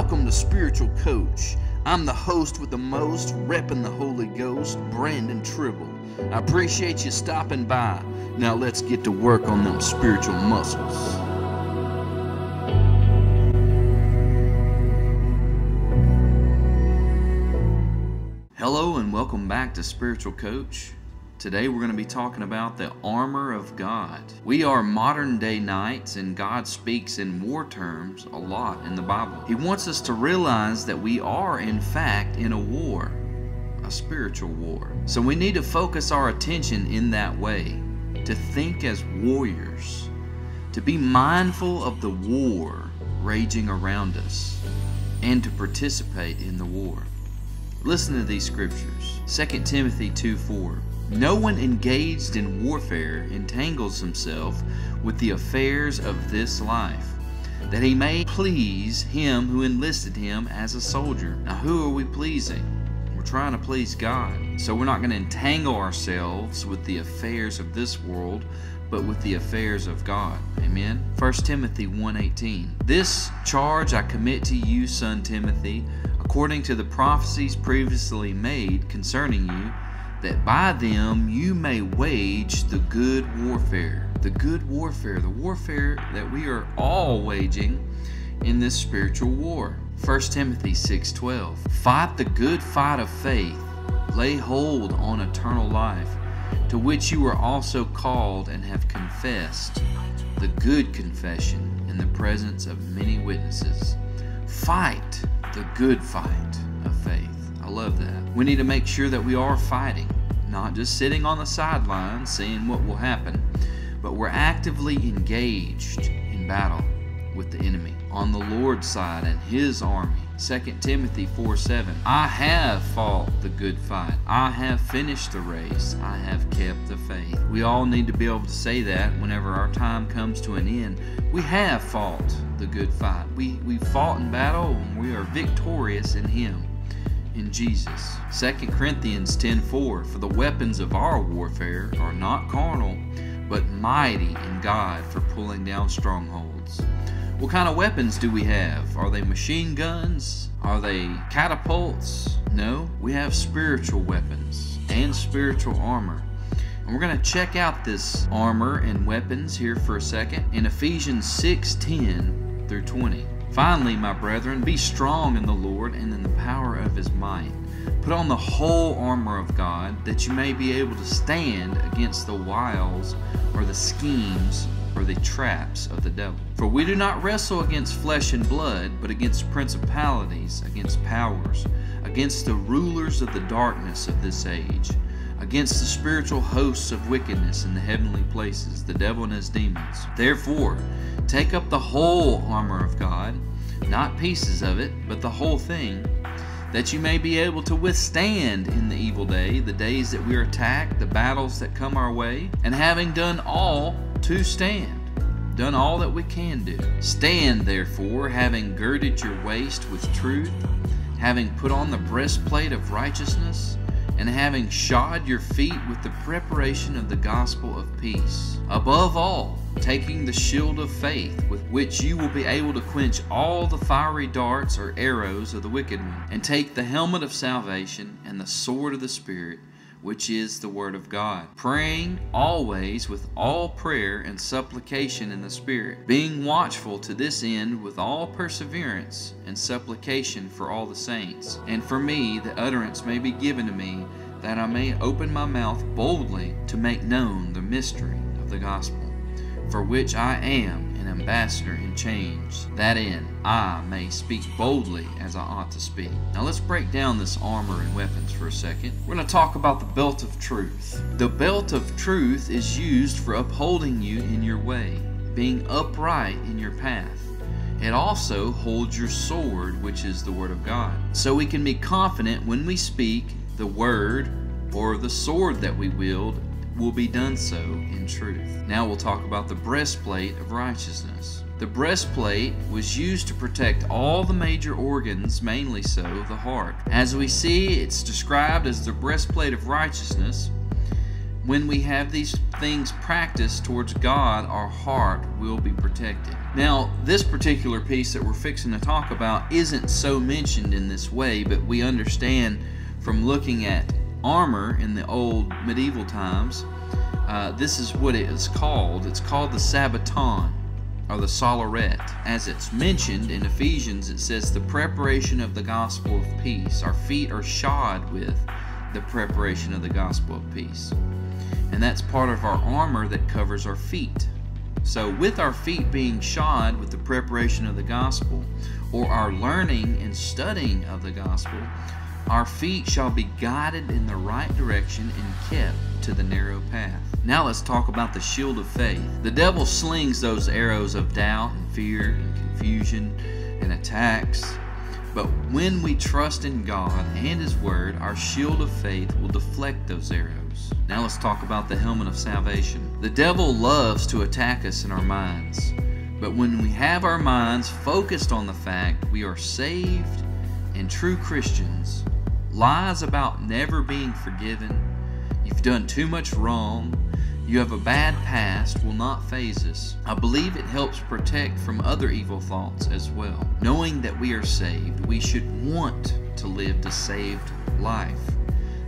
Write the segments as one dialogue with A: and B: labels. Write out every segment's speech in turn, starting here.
A: Welcome to Spiritual Coach. I'm the host with the most, repping the Holy Ghost, Brandon Tribble. I appreciate you stopping by. Now let's get to work on them spiritual muscles. Hello and welcome back to Spiritual Coach. Today we're going to be talking about the armor of God. We are modern day knights, and God speaks in war terms a lot in the Bible. He wants us to realize that we are, in fact, in a war, a spiritual war. So we need to focus our attention in that way, to think as warriors, to be mindful of the war raging around us, and to participate in the war. Listen to these scriptures 2 Timothy 2 4. No one engaged in warfare entangles himself with the affairs of this life, that he may please him who enlisted him as a soldier. Now, who are we pleasing? We're trying to please God. So, we're not going to entangle ourselves with the affairs of this world, but with the affairs of God. Amen. 1 Timothy 1:18. This charge I commit to you, son Timothy, according to the prophecies previously made concerning you that by them you may wage the good warfare. The good warfare, the warfare that we are all waging in this spiritual war. 1 Timothy 6:12. Fight the good fight of faith. Lay hold on eternal life, to which you were also called and have confessed the good confession in the presence of many witnesses. Fight the good fight. I love that. We need to make sure that we are fighting, not just sitting on the sidelines seeing what will happen, but we're actively engaged in battle with the enemy on the Lord's side and his army. 2 Timothy 4 7. I have fought the good fight. I have finished the race. I have kept the faith. We all need to be able to say that whenever our time comes to an end. We have fought the good fight. We, we fought in battle and we are victorious in Him in Jesus. 2 Corinthians 10:4 For the weapons of our warfare are not carnal, but mighty in God for pulling down strongholds. What kind of weapons do we have? Are they machine guns? Are they catapults? No, we have spiritual weapons and spiritual armor. And we're going to check out this armor and weapons here for a second in Ephesians 6:10 through 20. Finally, my brethren, be strong in the Lord and in the power of his might. Put on the whole armor of God, that you may be able to stand against the wiles or the schemes or the traps of the devil. For we do not wrestle against flesh and blood, but against principalities, against powers, against the rulers of the darkness of this age, against the spiritual hosts of wickedness in the heavenly places, the devil and his demons. Therefore, take up the whole armor of God, not pieces of it, but the whole thing, that you may be able to withstand in the evil day, the days that we are attacked, the battles that come our way, and having done all, to stand. Done all that we can do. Stand, therefore, having girded your waist with truth, having put on the breastplate of righteousness, and having shod your feet with the preparation of the gospel of peace. Above all, taking the shield of faith, with which you will be able to quench all the fiery darts or arrows of the wicked one, and take the helmet of salvation and the sword of the Spirit which is the Word of God, praying always with all prayer and supplication in the Spirit, being watchful to this end with all perseverance and supplication for all the saints, and for me that utterance may be given to me, that I may open my mouth boldly to make known the mystery of the gospel, for which I am ambassador in chains, that in I may speak boldly as I ought to speak. Now let's break down this armor and weapons for a second. We're going to talk about the belt of truth. The belt of truth is used for upholding you in your way, being upright in your path. It also holds your sword, which is the Word of God. So we can be confident when we speak the Word or the sword that we wield will be done so in truth. Now we'll talk about the breastplate of righteousness. The breastplate was used to protect all the major organs, mainly so the heart. As we see, it's described as the breastplate of righteousness. when we have these things practiced towards God, our heart will be protected. Now, this particular piece that we're fixing to talk about isn't so mentioned in this way, but we understand from looking at armor in the old medieval times, uh, this is what it is called. It's called the sabaton or the soleret. As it's mentioned in Ephesians, it says the preparation of the gospel of peace. Our feet are shod with the preparation of the gospel of peace. And that's part of our armor that covers our feet. So, with our feet being shod with the preparation of the gospel, or our learning and studying of the gospel, our feet shall be guided in the right direction and kept to the narrow path. Now let's talk about the shield of faith. The devil slings those arrows of doubt and fear and confusion and attacks. But when we trust in God and His Word, our shield of faith will deflect those arrows. Now let's talk about the helmet of salvation. The devil loves to attack us in our minds. But when we have our minds focused on the fact we are saved and true Christians, lies about never being forgiven, you've done too much wrong, you have a bad past will not faze us. I believe it helps protect from other evil thoughts as well. Knowing that we are saved, we should want to live the saved life,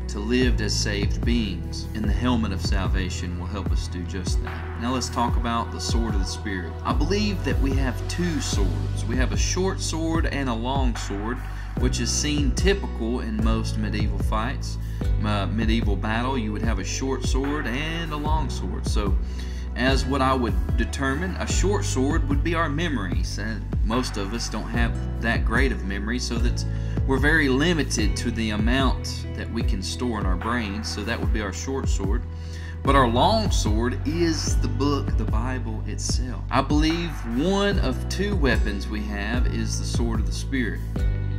A: to live as saved beings, and the helmet of salvation will help us do just that. Now let's talk about the sword of the Spirit. I believe that we have two swords. We have a short sword and a long sword which is seen typical in most medieval fights. Uh, medieval battle, you would have a short sword and a long sword. So, as what I would determine, a short sword would be our memories. And most of us don't have that great of memory, so that we're very limited to the amount that we can store in our brains. So that would be our short sword. But our long sword is the book, the Bible itself. I believe one of two weapons we have is the sword of the Spirit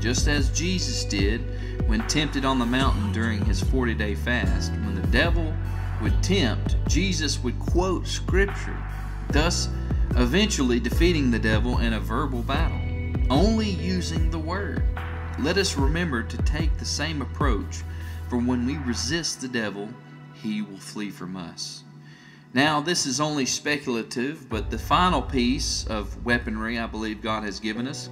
A: just as Jesus did when tempted on the mountain during his 40 day fast. When the devil would tempt, Jesus would quote Scripture, thus eventually defeating the devil in a verbal battle, only using the Word. Let us remember to take the same approach, for when we resist the devil, he will flee from us. Now, this is only speculative, but the final piece of weaponry I believe God has given us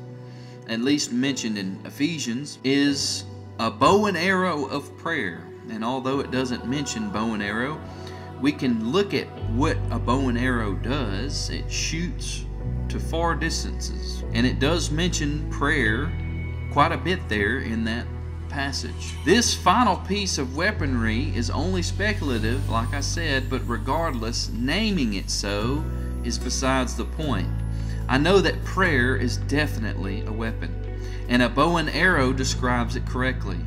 A: at least mentioned in Ephesians, is a bow and arrow of prayer. And although it doesn't mention bow and arrow, we can look at what a bow and arrow does. It shoots to far distances. And it does mention prayer quite a bit there in that passage. This final piece of weaponry is only speculative, like I said, but regardless, naming it so is besides the point. I know that prayer is definitely a weapon, and a bow and arrow describes it correctly.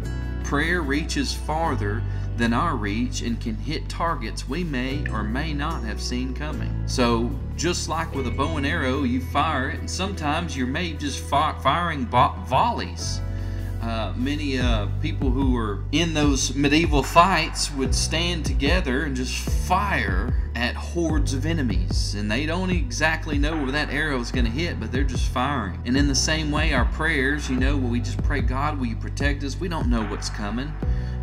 A: Prayer reaches farther than our reach and can hit targets we may or may not have seen coming. So, just like with a bow and arrow, you fire it, and sometimes you may just firing volleys uh, many uh, people who were in those medieval fights would stand together and just fire at hordes of enemies. And they don't exactly know where that arrow is going to hit, but they're just firing. And in the same way, our prayers, you know, we just pray, God, will you protect us? We don't know what's coming.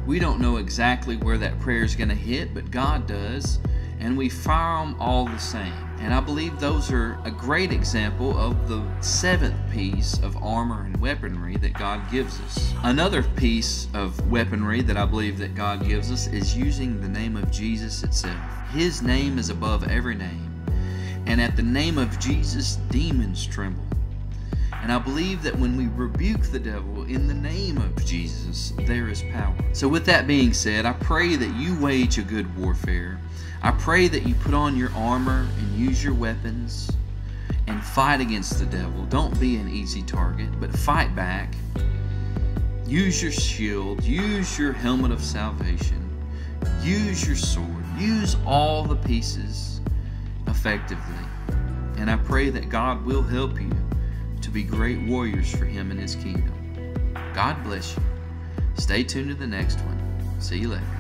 A: We don't know exactly where that prayer is going to hit, but God does. And we fire them all the same. And I believe those are a great example of the seventh piece of armor and weaponry that God gives us. Another piece of weaponry that I believe that God gives us is using the name of Jesus itself. His name is above every name. And at the name of Jesus, demons tremble. And I believe that when we rebuke the devil in the name of Jesus, there is power. So, with that being said, I pray that you wage a good warfare I pray that you put on your armor and use your weapons and fight against the devil. Don't be an easy target, but fight back. Use your shield, use your helmet of salvation, use your sword, use all the pieces effectively. And I pray that God will help you to be great warriors for Him and His kingdom. God bless you. Stay tuned to the next one. See you later.